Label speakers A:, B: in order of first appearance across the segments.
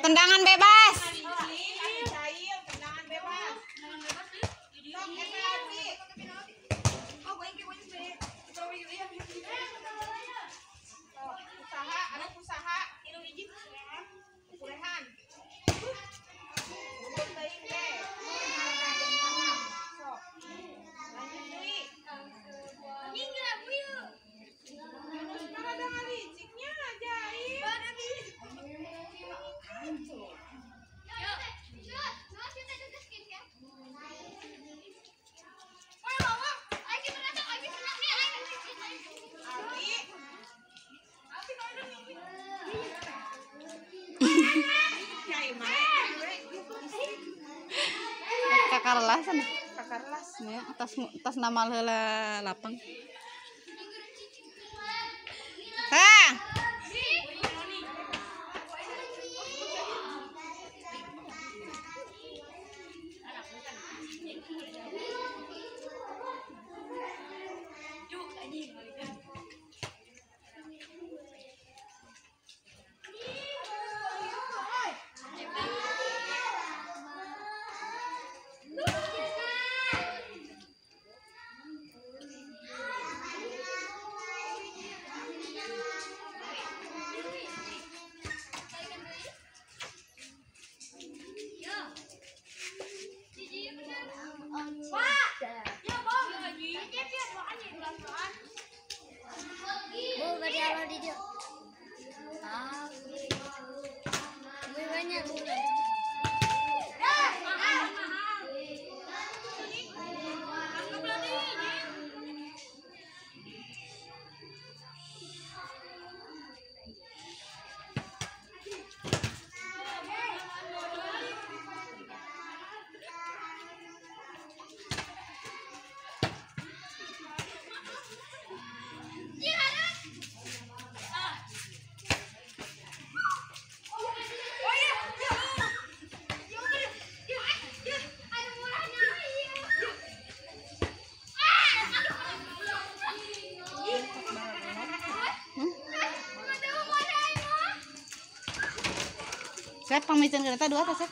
A: Tendangan bebas. Kakarlas sana. Ya, atas atas nama heula lapang. Ha. Saya pamitan kereta dua tas.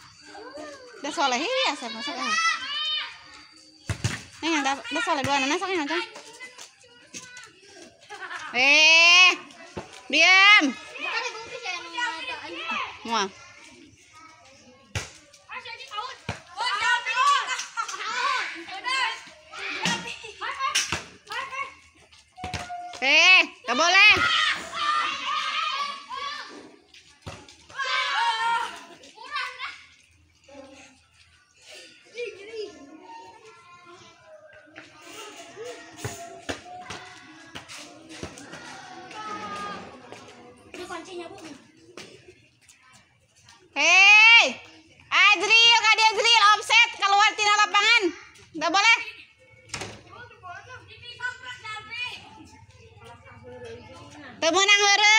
A: Dah soleh ya saya masak ah. Nih yang dah soleh dua nana sakit nanti. Eh, diam. Mual. Eh, tak boleh.
B: Ini kuncinya bu.
A: Hei, Adril, Kak Adril, offset keluar tina lapangan. Enggak boleh. Temenang heureuy.